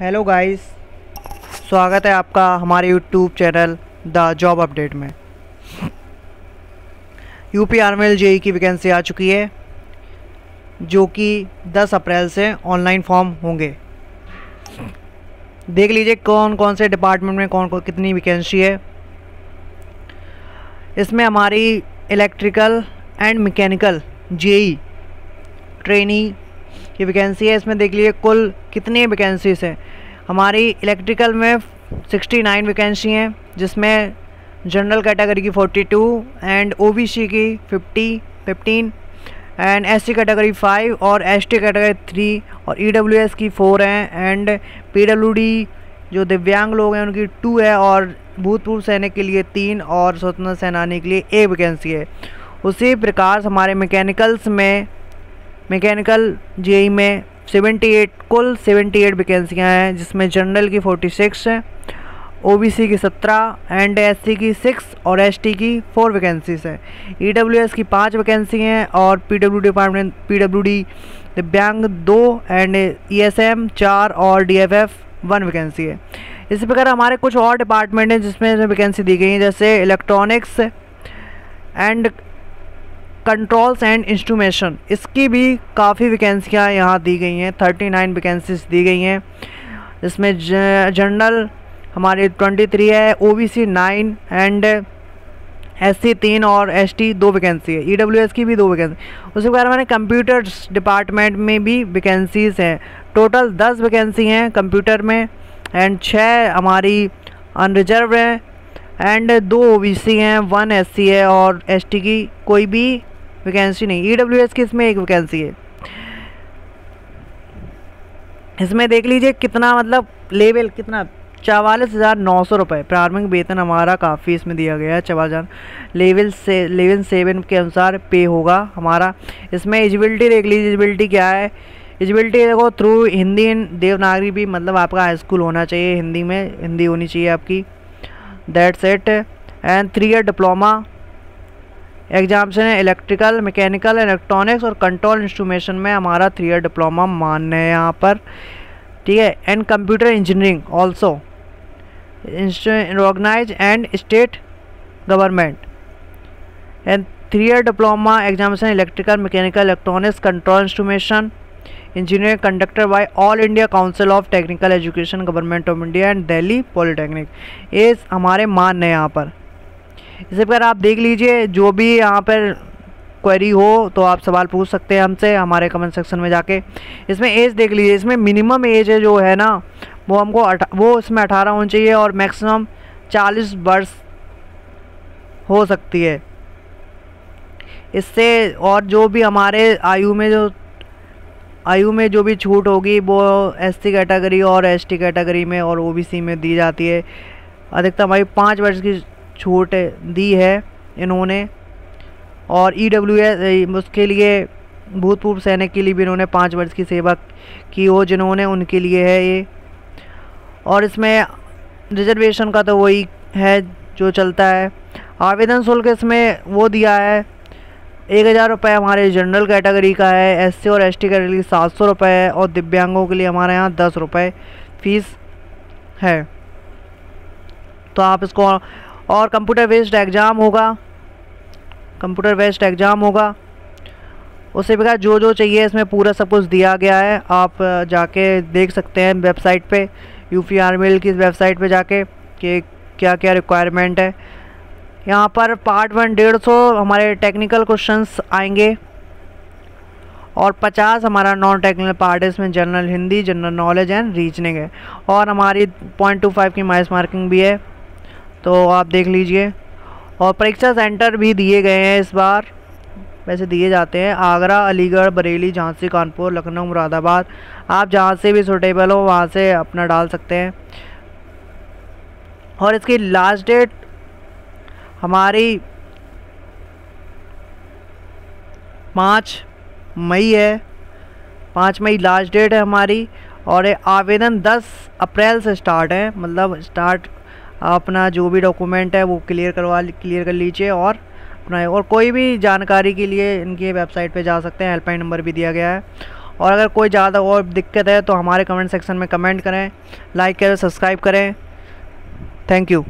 Hello guys स्वागत है आपका हमारे YouTube channel the job update में। यू पी यूपी आर्मेल जेई की वैकेंसी आ चुकी है, जो कि 10 अप्रैल से ऑनलाइन फॉर्म होंगे। देख लीजिए कौन कौन से डिपार्टमेंट में कौन कौन, कितनी वैकेंसी है। इसमें हमारी electrical and mechanical JE trainee की वैकेंसी है, इसमें देख लीजिए कुल कितनी वैकेंसीज हैं। हमारी इलेक्ट्रिकल में 69 वैकेंसी हैं, जिसमें जनरल कैटेगरी की 42 एंड ओबीसी की 50 15 एंड एससी कैटेगरी 5 और एसटी कैटेगरी 3 और ईडब्ल्यूएस की 4 हैं एंड पीडब्ल्यूडी जो दिव्यांग लोग हैं, उनकी 2 है और भूतपूर्व सैनिक के लिए तीन और स्वतंत्र सेनानी के लिए एक वैकेंसी है। उसी प्रकार हमारे मैकेनिकल्स में मैकेनिकल जेई में 78 कुल 78 वैकेंसियाँ हैं, जिसमें जनरल की 46 है, ओबीसी की 17 एंड एससी की 6 और एसटी की 4 वैकेंसीज हैं। ईडब्ल्यूएस की पाँच वैकेंसी हैं और पीडब्ल्यू डिपार्टमेंट पी पीडब्ल्यूडी दिव्यांग दो एंड ईएसएम चार और डीएफएफ वन वैकेंसी है। इसी प्रकार हमारे कुछ और डिपार्टमेंट हैं जिसमें वैकेंसी दी गई है, जैसे electronics and controls and instrumentation इसकी भी काफ़ी वैकेंसियाँ यहाँ दी गई हैं। थर्टी नाइन वैकेंसीज दी गई हैं। इसमें जनरल हमारे ट्वेंटी थ्री है O B C nine and S C तीन और एस टी दो वैकेंसी है। ई डब्ल्यू एस की भी दो वैकेंसी उसके बाद हमारे कंप्यूटर्स डिपार्टमेंट में भी वैकेंसीज हैं। टोटल दस वैकेंसी हैं कंप्यूटर में एंड छः हमारी अनरिजर्व हैं। एंड दो ओ बी सी हैं वन एस सी है और एस टी की कोई भी वैकेंसी नहीं ई डब्ल्यू एस की इसमें एक वैकेंसी है। इसमें देख लीजिए कितना मतलब लेवल कितना, चवालीस हज़ार नौ सौ रुपये प्रारंभिक वेतन हमारा काफ़ी इसमें दिया गया है, चवालीस हज़ार। लेवल से लेवल सेवन के अनुसार पे होगा हमारा। इसमें एजिबिलिटी देख लीजिए एजिबिलिटी क्या है? एजिबिलिटी देखो थ्रू हिंदी देवनागरी भी मतलब आपका हाई स्कूल होना चाहिए हिंदी में, हिंदी होनी चाहिए आपकी। That's it and three year diploma exams हैं इलेक्ट्रिकल मैकेनिकल इलेक्ट्रॉनिक्स और कंट्रोल इंस्ट्रूमेशन में हमारा थ्री ईयर डिप्लोमा मान्य है यहाँ पर। ठीक है? And computer engineering also organise and state government and three year diploma examination electrical mechanical electronics control instrumentation engineer conductor by All India Council of Technical Education Government of India and Delhi polytechnic ये हमारे मान है यहाँ पर। इसी प्रकार आप देख लीजिए, जो भी यहाँ पर क्वेरी हो तो आप सवाल पूछ सकते हैं हमसे, हमारे कमेंट सेक्शन में जाके। इसमें एज देख लीजिए, इसमें मिनिमम एज है जो है ना, वो हमको वो इसमें अठारह होनी चाहिए और मैक्सिमम चालीस वर्ष हो सकती है। इससे और जो भी हमारे आयु में जो, आयु में जो भी छूट होगी, वो एससी कैटेगरी और एसटी कैटेगरी में और ओबीसी में दी जाती है। अधिकतम आयु पाँच वर्ष की छूट दी है इन्होंने। और ई डब्ल्यू एस उसके लिए, भूतपूर्व सैनिक के लिए भी इन्होंने पाँच वर्ष की सेवा की हो, जिन्होंने उनके लिए है ये। और इसमें रिजर्वेशन का तो वही है जो चलता है। आवेदन शुल्क इसमें वो दिया है, एक हज़ार रुपये हमारे जनरल कैटेगरी का है एससी और एसटी कैटेगरी सात सौ रुपये है, और दिव्यांगों के लिए हमारे यहाँ दस रुपये फ़ीस है। तो आप इसको और कंप्यूटर बेस्ड एग्ज़ाम होगा। कंप्यूटर बेस्ड एग्ज़ाम होगा। उससे प्रकार जो जो चाहिए, इसमें पूरा सब कुछ दिया गया है। आप जाके देख सकते हैं वेबसाइट पे यू पी आर मेल की वेबसाइट पे जाके, कि क्या क्या रिक्वायरमेंट है। यहाँ पर पार्ट वन डेढ़ सौ हमारे टेक्निकल क्वेश्चंस आएँगे। और 50 हमारा नॉन टेक्निकल पार्ट है, इसमें general Hindi general knowledge and reasoning है। और हमारी पॉइंट टू फाइव की माइस मार्किंग भी है। तो आप देख लीजिए। और परीक्षा सेंटर भी दिए गए हैं इस बार। वैसे दिए जाते हैं। आगरा, अलीगढ़, बरेली, झांसी, कानपुर, लखनऊ, मुरादाबाद। आप जहाँ से भी सूटेबल हो, वहाँ से अपना डाल सकते हैं। और इसकी लास्ट डेट हमारी पाँच मई है। पाँच मई लास्ट डेट है हमारी। और आवेदन दस अप्रैल से स्टार्ट है। मतलब स्टार्ट अपना जो भी डॉक्यूमेंट है वो क्लियर करवा क्लियर कर लीजिए और अपना और कोई भी जानकारी के लिए इनकी वेबसाइट पे जा सकते हैं हेल्पलाइन नंबर भी दिया गया है। और अगर कोई ज़्यादा और दिक्कत है तो हमारे कमेंट सेक्शन में कमेंट करें लाइक करें सब्सक्राइब करें। Thank you